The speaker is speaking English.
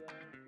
yeah.